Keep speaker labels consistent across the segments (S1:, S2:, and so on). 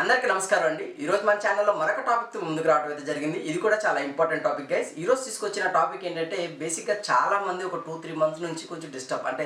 S1: అందరికీ నమస్కారం అండి. ఈ రోజు మన ఛానల్లో మరొక టాపిక్ ముందుకు రావడం అయితే జరిగింది. ఇది కూడా చాలా ఇంపార్టెంట్ టాపిక్ గైస్. ఈరోజు తీసుకొచ్చిన టాపిక్ ఏంటంటే బేసిక్గా చాలా మంది ఒక టూ త్రీ మంత్స్ నుంచి కొంచెం డిస్టర్బ్ అంటే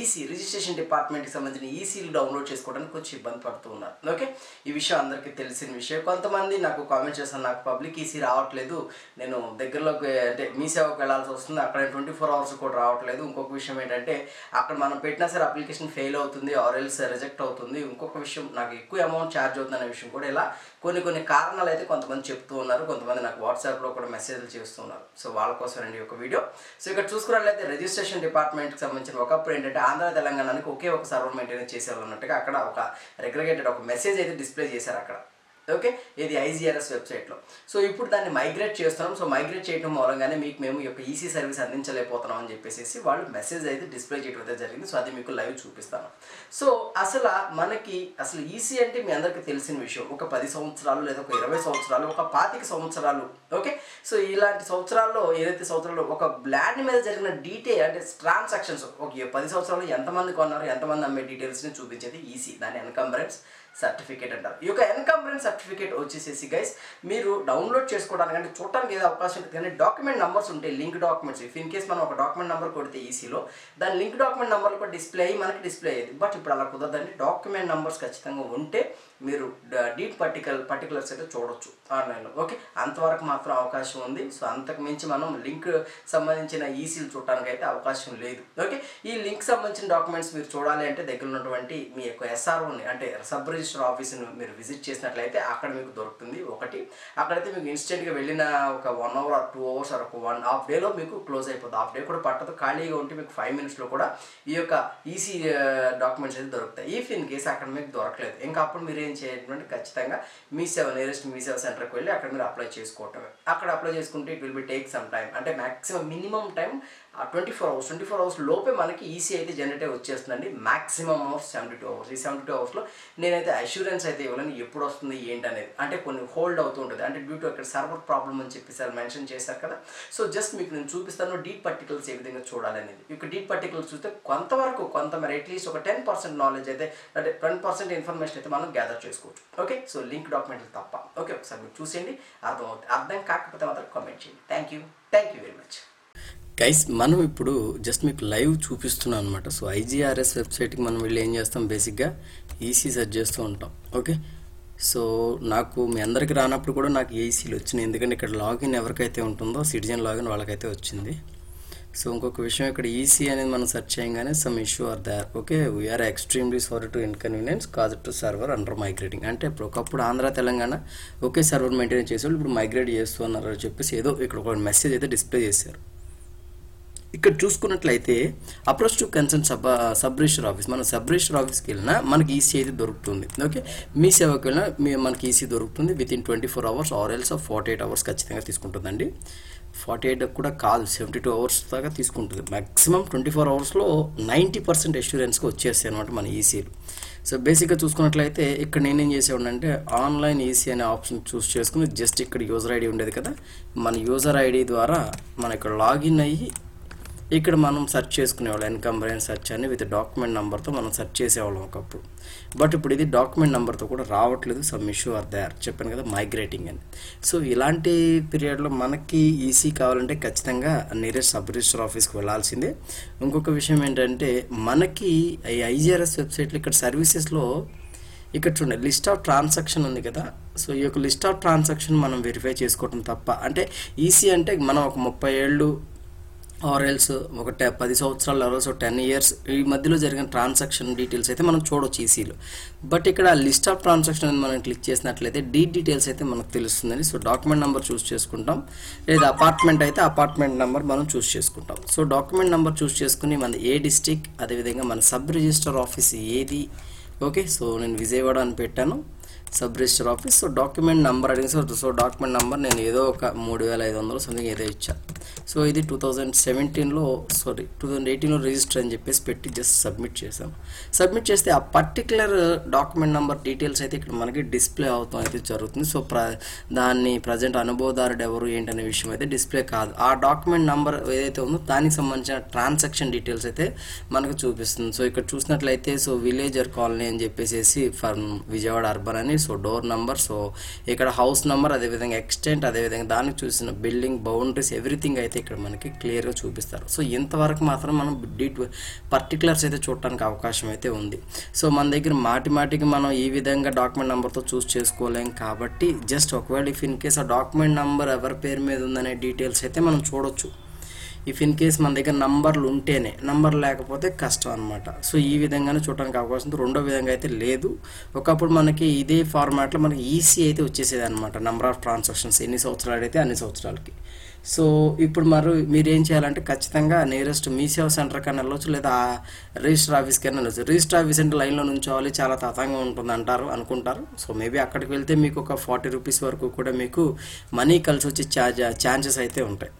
S1: ఈసీ రిజిస్ట్రేషన్ డిపార్ట్మెంట్కి సంబంధించిన ఈసీలు డౌన్లోడ్ చేసుకోవడానికి కొంచెం ఇబ్బంది పడుతూ ఉన్నారు. ఓకే? ఈ విషయం అందరికీ తెలిసిన విషయం. కొంతమంది నాకు కామెంట్ చేస్తాను నాకు పబ్లిక్ ఈసీ రావట్లేదు. నేను దగ్గరలోకి అంటే మీ సేవకు వెళ్ళాల్సి వస్తుంది. అక్కడ ట్వంటీ ఫోర్ అవర్స్ కూడా రావట్లేదు. ఇంకొక విషయం ఏంటంటే అక్కడ మనం పెట్టినా సరే అప్లికేషన్ ఫెయిల్ అవుతుంది ఆర్ఎల్స్ రిజెక్ట్ అవుతుంది. ఇంకొక విషయం నాకు ఎక్కువ అమౌంట్ ఛార్జ్ జరుగుతుందనే విషయం కూడా ఇలా కొన్ని కొన్ని కారణాలు అయితే కొంతమంది చెప్తూ ఉన్నారు. కొంతమంది నాకు వాట్సాప్లో కూడా మెసేజ్లు చేస్తున్నారు సో వాళ్ళ కోసం అండి ఒక వీడియో. సో ఇక్కడ చూసుకున్నట్లయితే రిజిస్ట్రేషన్ డిపార్ట్మెంట్కి సంబంధించిన ఒకప్పుడు ఏంటంటే ఆంధ్ర తెలంగాణకి ఒకే ఒక సర్వర్ మెయింటైన్ చేసేవాళ్ళు అన్నట్టుగా అక్కడ ఒక రెగ్యులేటెడ్ ఒక మెసేజ్ అయితే డిస్ప్లే చేశారు అక్కడ. ఓకే? ఇది ఐజీఆర్ఎస్ వెబ్సైట్లో. సో ఇప్పుడు దాన్ని మైగ్రేట్ చేస్తున్నాం. సో మైగ్రేట్ చేయడం మూలంగానే మీకు మేము ఈ యొక్క ఈసీ సర్వీస్ అందించలేకపోతున్నాం అని చెప్పేసి వాళ్ళు మెసేజ్ అయితే డిస్ప్లే చేయడం అయితే జరిగింది. సో అది మీకు లైవ్ చూపిస్తాను. సో అసలు మనకి అసలు ఈసీ అంటే మీ అందరికీ తెలిసిన విషయం. ఒక పది సంవత్సరాలు లేదా ఒక ఇరవై సంవత్సరాలు ఒక పాతిక సంవత్సరాలు ఓకే? సో ఇలాంటి సంవత్సరాల్లో ఏదైతే సంవత్సరాల్లో ఒక ల్యాండ్ మీద జరిగిన డీటెయిల్ అంటే ట్రాన్సాక్షన్స్ ఒక పది సంవత్సరాలు ఎంతమంది కొన్నారు ఎంతమంది అమ్మే డీటెయిల్స్ని చూపించేది ఈసీ దాని ఎన్కంబరెన్స్ సర్టిఫికేట్ అంటారు. ఈ యొక్క ఎన్కంబరెన్స్ సర్టిఫికేట్ వచ్చేసేసి గైస్ మీరు డౌన్లోడ్ చేసుకోవడానికి అంటే చూడడానికి ఏదో అవకాశం ఉంటుంది కానీ డాక్యుమెంట్ నెంబర్స్ ఉంటాయి link documents if in case మనం ఒక డాక్యుమెంట్ నెంబర్ కొడితే ఈసీలో దాని లింక్ డాక్యుమెంట్ నెంబర్ కూడా డిస్ప్లే అయ్యి మనకి డిస్ప్లే అయ్యేది. బట్ ఇప్పుడు అలా కుదరదండి. డాక్యుమెంట్ నెంబర్స్ ఖచ్చితంగా ఉంటే మీరు డీప్ పర్టికల్ పర్టికులర్స్ అయితే చూడొచ్చు ఆన్లైన్లో ఓకే అంతవరకు మాత్రం అవకాశం ఉంది. సో అంతకు మించి మనం లింక్ సంబంధించిన ఈసీలు చూడడానికి అయితే అవకాశం లేదు. ఓకే ఈ లింక్ సంబంధించిన డాక్యుమెంట్స్ మీరు చూడాలి అంటే దగ్గర ఉన్నటువంటి మీ యొక్క ఎస్ఆర్ఓని అంటే సబ్ రిజిస్టర్ ఆఫీస్ని మీరు విజిట్ చేసినట్లయితే అక్కడ మీకు దొరుకుతుంది ఒకటి. అక్కడైతే మీకు ఇన్స్టెంట్గా వెళ్ళిన ఒక one hour or two hours or ఒక వన్ హాఫ్ డేలో మీకు క్లోజ్ అయిపోతుంది హాఫ్ డే కూడా పట్టదు. ఖాళీగా ఉంటే మీకు ఫైవ్ మినిట్స్లో కూడా ఈ యొక్క ఈసీ డాక్యుమెంట్స్ అయితే దొరుకుతాయి. ఈఫ్ ఇన్ కేసు అక్కడ మీకు దొరకలేదు. ఇంకా అప్పుడు మీరు ఏం చేయాలంటే ఖచ్చితంగా మీ సేవ నియరెస్ట్ మీ సేవ సెంటర్కి వెళ్ళి అక్కడ మీరు అప్లై చేసుకోవటమే. అక్కడ అప్లై చేసుకుంటే it will be take some time అంటే maximum minimum time twenty four hours twenty four hours లోపే మనకి ఈసీ అయితే జనరేట్ వచ్చేస్తుందండి. Maximum hours seventy two hours ఈ సెవెంటీ టూ అవర్స్లో నేనైతే అష్యూరెన్స్ అయితే ఇవ్వలేను ఎప్పుడు వస్తుంది ఏంటి అనేది అంటే కొన్ని హోల్డ్ అవుతూ ఉంటుంది అంటే డ్యూ టు అక్కడ సర్వర్ ప్రాబ్లమ్ అని చెప్పి సార్ మెన్షన్ చేశారు కదా. సో జస్ట్ మీకు నేను చూపిస్తాను డీప్ పర్టికల్స్ ఏ విధంగా చూడాలనేది. ఇక డీప్ పర్టికల్స్ చూస్తే కొంతవరకు కొంత మరి అట్లీస్ట్ ఒక టెన్ పర్సెంట్ నాలెడ్జ్ అయితే అంటే టెన్ పర్సెంట్ ఇన్ఫర్మేషన్ అయితే మనం గ్యాదర్ చేసుకోవచ్చు. ఓకే సో లింక్ డాక్యుమెంట్లు తప్ప. ఓకే ఒకసారి మీరు చూసేయండి. అర్థమవుతుంది. అర్థం కాకపోతే మాత్రం కామెంట్ చేయండి. Thank you thank you very much guys మనం ఇప్పుడు జస్ట్ మీకు లైవ్ చూపిస్తున్నాం అనమాట సో ఐజీఆర్ఎస్ వెబ్సైట్కి మనం వెళ్ళి ఏం చేస్తాం బేసిక్గా ఈసీ సెర్చ్ చేస్తూ ఉంటాం. ఓకే సో నాకు మీ అందరికి రానప్పుడు కూడా నాకు ఏసీలు వచ్చినాయి. ఎందుకంటే ఇక్కడ లాగిన్ ఎవరికైతే ఉంటుందో సిటిజన్ లాగిన్ వాళ్ళకైతే వచ్చింది. సో ఇంకొక విషయం ఇక్కడ ఈసీ అనేది మనం సెర్చ్ చేయగానే some issue or there okay we're extremely sorry to inconvenience cause to server under migrating అంటే ఇప్పుడు ఒకప్పుడు Andhra Telangana okay server maintain చేసేవాళ్ళు ఇప్పుడు మైగ్రేట్ చేస్తున్నారు అని చెప్పేసి ఏదో ఇక్కడ ఒక మెసేజ్ అయితే డిస్ప్లే చేశారు. ఇక్కడ చూసుకున్నట్లయితే approach to concern sub sub register office మనం సబ్ రిజిస్టర్ ఆఫీస్కి వెళ్ళినా మనకి ఈసీ అయితే దొరుకుతుంది. ఓకే? మీ సేవకి వెళ్ళినా మీ మనకి ఈసీ దొరుకుతుంది within twenty four hours or else forty eight hours ఖచ్చితంగా తీసుకుంటుందండి. ఫార్టీ ఎయిట్ కూడా కాదు సెవెంటీ టూ అవర్స్ దాకా తీసుకుంటుంది. మ్యాక్సిమం ట్వంటీ ఫోర్ అవర్స్లో నైంటీ పర్సెంట్ ఎష్యూరెన్స్కి వచ్చేస్తాయి అనమాట మన ఈసీలు సో బేసిక్గా చూసుకున్నట్లయితే ఇక్కడ నేనేం చేసేవాడినంటే ఆన్లైన్ ఈసీ అనే ఆప్షన్ చూస్ చేసుకుని జస్ట్ ఇక్కడ యూజర్ ఐడి ఉండేది కదా మన యూజర్ ఐడి ద్వారా మన ఇక్కడ లాగిన్ అయ్యి ఇక్కడ మనం సెర్చ్ చేసుకునేవాళ్ళం. ఎన్కంబరెన్స్ సెర్చ్ అని విత్ డాక్యుమెంట్ నెంబర్తో మనం సెర్చ్ చేసేవాళ్ళం ఒకప్పుడు. బట్ ఇప్పుడు ఇది డాక్యుమెంట్ నెంబర్తో కూడా రావట్లేదు. సమ్ ఇష్యూ ఆర్ దేర్ చెప్పాను కదా మైగ్రేటింగ్ అని. సో ఇలాంటి పీరియడ్లో మనకి ఈసీ కావాలంటే ఖచ్చితంగా నియరెస్ట్ సబ్ రిజిస్టర్ ఆఫీస్కి వెళ్ళాల్సిందే ఇంకొక విషయం ఏంటంటే మనకి ఈ ఐజీఆర్ఎస్ వెబ్సైట్లో ఇక్కడ సర్వీసెస్లో ఇక్కడ చూడండి లిస్ట్ ఆఫ్ ట్రాన్సాక్షన్ ఉంది కదా. సో ఈ యొక్క లిస్ట్ ఆఫ్ ట్రాన్సాక్షన్ మనం వెరిఫై చేసుకోవటం తప్ప అంటే ఈసీ అంటే మనం ఒక ముప్పై ఏళ్ళు ఆర్ఎల్స్ ఒక పది సంవత్సరాలు ఆర్ఎల్స్ టెన్ ఇయర్స్ ఈ మధ్యలో జరిగిన ట్రాన్సాక్షన్ డీటెయిల్స్ అయితే మనం చూడవచ్చు ఈసీలో బట్ ఇక్కడ లిస్ట్ ఆఫ్ ట్రాన్సాక్షన్ అని మనం క్లిక్ చేసినట్లయితే డీ డీటెయిల్స్ అయితే మనకు తెలుస్తుందని సో డాక్యుమెంట్ నెంబర్ చూస్ చేసుకుంటాం. లేదా అపార్ట్మెంట్ అయితే అపార్ట్మెంట్ నెంబర్ మనం చూస్ చేసుకుంటాం. సో డాక్యుమెంట్ నెంబర్ చూస్ చేసుకుని మన ఏ డిస్టిక్ అదేవిధంగా మన సబ్ రిజిస్టర్ ఆఫీస్ ఏది? ఓకే సో నేను విజయవాడ అని పెట్టాను. Sub register office. So document number అడిగింది సో సో డాక్యుమెంట్ నెంబర్ నేను ఏదో ఒక మూడు వేల ఐదు వందలు సంథింగ్ ఏదో ఇచ్చా. సో ఇది టూ థౌజండ్ సెవెంటీన్లో సారీ టూ థౌజండ్ ఎయిటీన్లో రిజిస్టర్ అని చెప్పేసి పెట్టి జస్ట్ సబ్మిట్ చేశాం. సబ్మిట్ చేస్తే ఆ పర్టికులర్ డాక్యుమెంట్ నెంబర్ డీటెయిల్స్ అయితే ఇక్కడ మనకి డిస్ప్లే అవుతాం అయితే జరుగుతుంది. సో ప్ర దాన్ని ప్రజెంట్ అనుభవదారుడు ఎవరు ఏంటనే విషయం అయితే డిస్ప్లే కాదు. ఆ డాక్యుమెంట్ నెంబర్ ఏదైతే ఉందో దానికి సంబంధించిన ట్రాన్సాక్షన్ డీటెయిల్స్ అయితే మనకు చూపిస్తుంది. సో ఇక్కడ చూసినట్లయితే సో విలేజర్ కాలనీ అని చెప్పేసి ఫర్ విజయవాడ అర్బన్ అని సో డోర్ నెంబర్ సో ఇక్కడ హౌస్ నెంబర్ అదేవిధంగా ఎక్స్టెంట్ అదేవిధంగా దానికి చూసిన బిల్డింగ్ బౌండరీస్ ఎవ్రీథింగ్ అయితే ఇక్కడ మనకి క్లియర్గా చూపిస్తారు. సో ఇంతవరకు మాత్రం మనం డీట్ పర్టికులర్స్ అయితే చూడటానికి అవకాశం అయితే ఉంది. సో మన దగ్గర మాటి మాటికి మనం ఈ విధంగా డాక్యుమెంట్ నెంబర్తో చూస్ చేసుకోలేం కాబట్టి జస్ట్ ఒకవేళ ఇఫ్ ఇన్ కేస్ ఆ డాక్యుమెంట్ నెంబర్ ఎవరి పేరు మీద ఉందనే డీటెయిల్స్ అయితే మనం చూడొచ్చు. ఇఫ్ ఇన్ కేస్ మన దగ్గర నంబర్లు ఉంటేనే నంబర్ లేకపోతే కష్టం అనమాట సో ఈ విధంగానే చూడడానికి అవకాశం ఉంది. రెండో విధంగా అయితే లేదు. ఒకప్పుడు మనకి ఇదే ఫార్మాట్లో మనకి ఈసీ అయితే వచ్చేసేది అనమాట నెంబర్ ఆఫ్ ట్రాన్సాక్షన్స్ ఎన్ని సంవత్సరాలు అయితే అన్ని సంవత్సరాలకి. సో ఇప్పుడు మరి మీరు ఏం చేయాలంటే ఖచ్చితంగా నియరెస్ట్ మీ సేవ సెంటర్ కన్నా వెళ్ళొచ్చు లేదా రిజిస్టర్ ఆఫీస్కి అయినా వెళ్ళొచ్చు. రిజిస్టర్ ఆఫీస్ అంటే లైన్లో నుంచోవాలి చాలా తతంగా ఉంటుంది అంటారు అనుకుంటారు. సో మేబీ అక్కడికి వెళ్తే మీకు ఒక ఫార్టీ రూపీస్ వరకు కూడా మీకు మనీ కలిసి వచ్చే ఛార్జ్ ఛాన్సెస్ అయితే ఉంటాయి.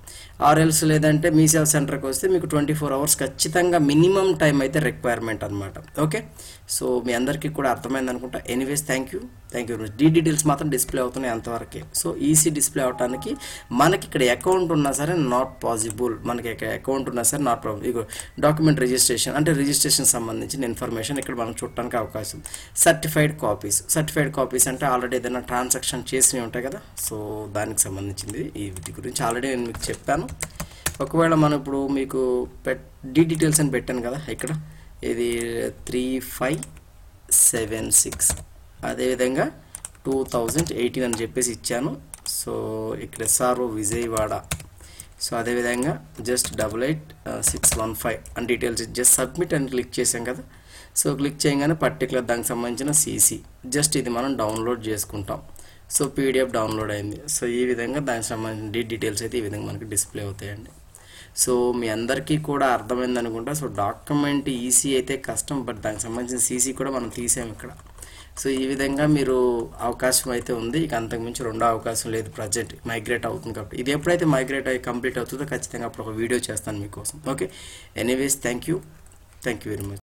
S1: ఆర్ఎల్స్ లేదంటే మీ సేవ సెంటర్కి వస్తే మీకు ట్వంటీ ఫోర్ అవర్స్ ఖచ్చితంగా మినిమం టైం అయితే రిక్వైర్మెంట్ అనమాట ఓకే? సో మీ అందరికీ కూడా అర్థమైంది అనుకుంటా. Anyways thank you. Thank you. D details మాత్రం డిస్ప్లే అవుతున్నాయి అంతవరకే. సో ఈసీ డిస్ప్లే అవడానికి మనకి ఇక్కడ అకౌంట్ ఉన్నా సరే నాట్ పాసిబుల్ మనకి అకౌంట్ ఉన్నా సరే నాట్ ప్రాబ్లం ఇగో డాక్యుమెంట్ రిజిస్ట్రేషన్ అంటే రిజిస్ట్రేషన్ సంబంధించిన ఇన్ఫర్మేషన్ ఇక్కడ మనం చూడటానికి అవకాశం. Certified copies. సర్టిఫైడ్ కాపీస్ అంటే ఆల్రెడీ ఏదైనా ట్రాన్సాక్షన్ చేసినవి ఉంటాయి కదా? సో దానికి సంబంధించింది ఈ వీటి గురించి ఆల్రెడీ నేను మీకు చెప్పాను. చెప్పాను. ఒకవేళ మనం ఇప్పుడు మీకు పెట్ డీ డీటెయిల్స్ అని పెట్టాను కదా ఇక్కడ. ఇది త్రీ ఫైవ్ సెవెన్ సిక్స్ అదేవిధంగా టూ థౌజండ్ ఎయిటీన్ అని చెప్పేసి ఇచ్చాను. సో ఇక్కడ ఎస్ఆర్ఓ విజయవాడ. సో అదేవిధంగా just double eight six one five అని డీటెయిల్స్ జస్ట్ సబ్మిట్ అని క్లిక్ చేసాం కదా. సో క్లిక్ చేయగానే పర్టికులర్ దానికి సంబంధించిన సీసీ జస్ట్ ఇది మనం డౌన్లోడ్ చేసుకుంటాం. సో పీడిఎఫ్ డౌన్లోడ్ అయింది. సో ఈ విధంగా దానికి సంబంధించిన డీటెయిల్స్ అయితే ఈ విధంగా మనకి డిస్ప్లే అవుతాయండి. సో మీ అందరికీ కూడా అర్థమైంది అనుకుంటా. సో డాక్యుమెంట్ ఈసీ అయితే కష్టం బట్ దానికి సంబంధించిన సీసీ కూడా మనం తీసాం ఇక్కడ. సో ఈ విధంగా మీరు అవకాశం అయితే ఉంది. ఇక అంతకుమించి రెండో అవకాశం లేదు. ప్రజెంట్ మైగ్రేట్ అవుతుంది కాబట్టి. ఇది ఎప్పుడైతే మైగ్రేట్ అయ్యి కంప్లీట్ అవుతుందో ఖచ్చితంగా అప్పుడు ఒక వీడియో చేస్తాను మీకోసం. Okay? Anyways thank you thank you very much.